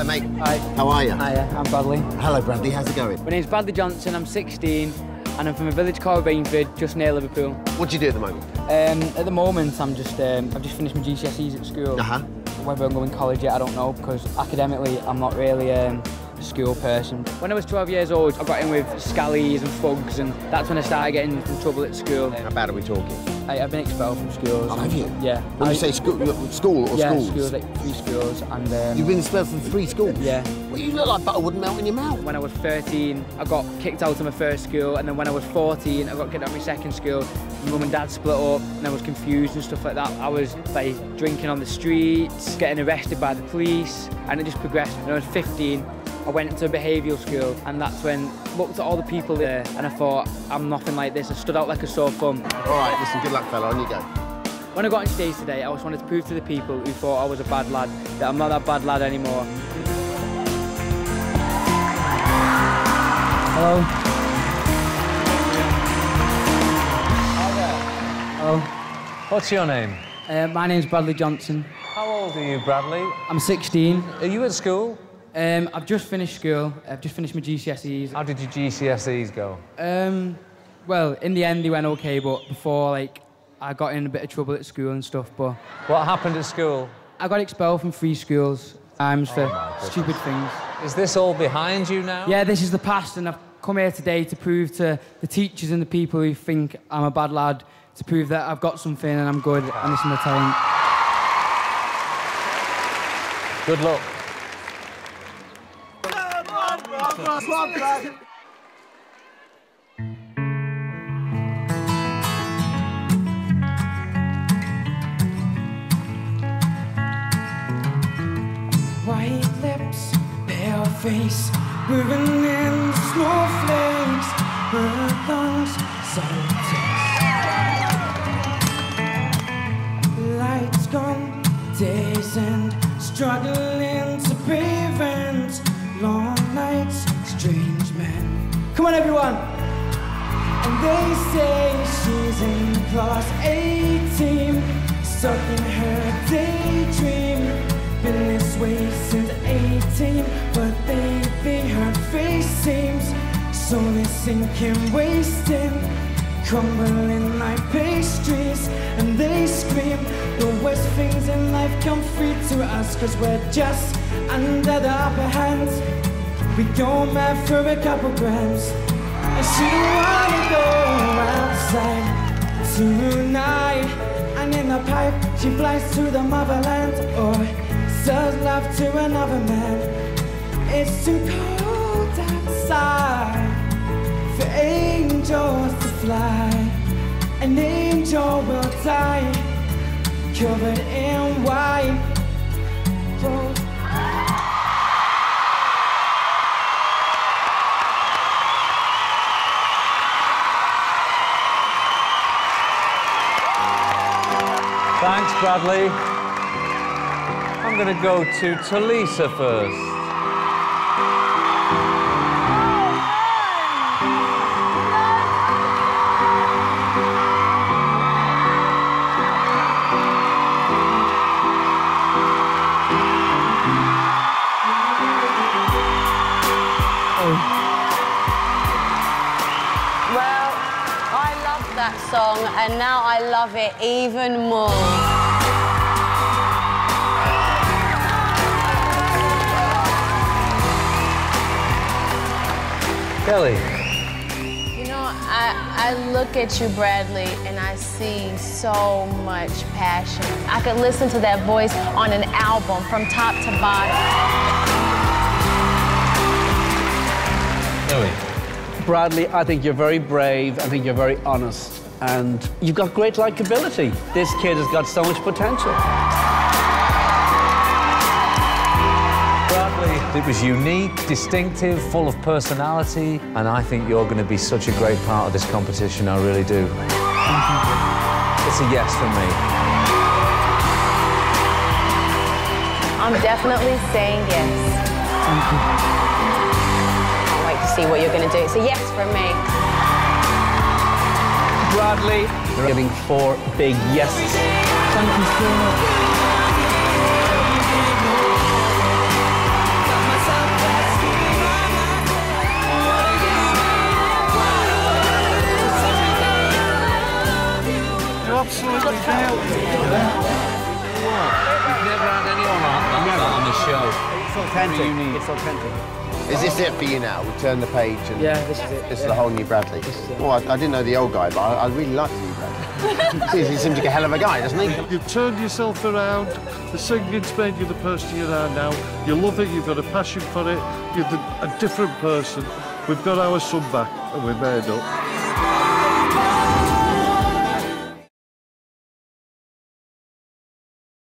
Hello, mate. Hi. How are you? Hi, I'm Bradley. Hello, Bradley. How's it going? My name's Bradley Johnson, I'm 16, and I'm from a village called Rainford, just near Liverpool. What do you do at the moment? Um, at the moment, I'm just, um, I've just finished my GCSEs at school. Uh-huh. Whether I'm going to college yet, I don't know, because academically, I'm not really um, school person. When I was 12 years old, I got in with scallies and thugs, and that's when I started getting into trouble at school. How bad are we talking? I, I've been expelled from schools. Oh, have you? Yeah. When I- you say school, school or yeah, schools? schools, like three schools, and um, You've been expelled from three schools? Yeah. Well, you look like butter wouldn't melt in your mouth. When I was 13, I got kicked out of my first school, and then when I was 14, I got kicked out of my second school. My mum and dad split up, and I was confused and stuff like that. I was like drinking on the streets, getting arrested by the police, and it just progressed. When I was 15, I went to a behavioural school, and that's when I looked at all the people there, and I thought, I'm nothing like this. I stood out like a sore thumb. All right, listen, good luck, fella. On you go. When I got on stage today, I just wanted to prove to the people who thought I was a bad lad that I'm not that bad lad anymore. Hello. Hello. What's your name? Uh, my name's Bradley Johnson. How old are you, Bradley? I'm 16. Are you at school? Um, I've just finished school. I've just finished my GCSEs. How did your GCSEs go? Um, well, in the end, they went okay, but before, like, I got in a bit of trouble at school and stuff, but What happened at school? I got expelled from three schools times for stupid things. Is this all behind you now? Yeah, this is the past, and I've come here today to prove to the teachers and the people who think I'm a bad lad to prove that I've got something and I'm good and this is my talent. Good luck. White lips, pale face, moving in snowflakes, her lungs salty. Lights gone, days end, struggling on, everyone! And they say she's in class 18, stuck in her daydream. Been this way since 18, but lately her face seems slowly sinking, wasting, crumbling like pastries. And they scream the worst things in life come free to us, cause we're just under the upper hand. We go mad for a couple grams. And she wanna go outside tonight. And in the pipe, she flies to the motherland or sells love to another man. It's too cold outside for angels to fly. An angel will die, covered in white. Thanks, Bradley. I'm going to go to Talisa first. Song, and now I love it even more. Kelly. You know, I, I look at you, Bradley, and I see so much passion. I could listen to that voice on an album from top to bottom. Louis. Bradley, I think you're very brave. I think you're very honest. And you've got great likability. This kid has got so much potential. Bradley, it was unique, distinctive, full of personality, and I think you're going to be such a great part of this competition. I really do. It's a yes from me. I'm definitely saying yes. I Can't wait to see what you're going to do. It's a yes from me. Bradley. They're giving four big yeses. Thank you so much. Absolutely show. It's authentic. It's authentic. Is this it for you now? We turn the page and Yeah, this is it. this is the whole new Bradley. is it. Well, I, I didn't know the old guy, but I, I really like the new Bradley. he seems like a hell of a guy, doesn't he? You've turned yourself around. The singing's made you the person you are now. You love it. You've got a passion for it. You're the, a different person. We've got our son back, and we're made up.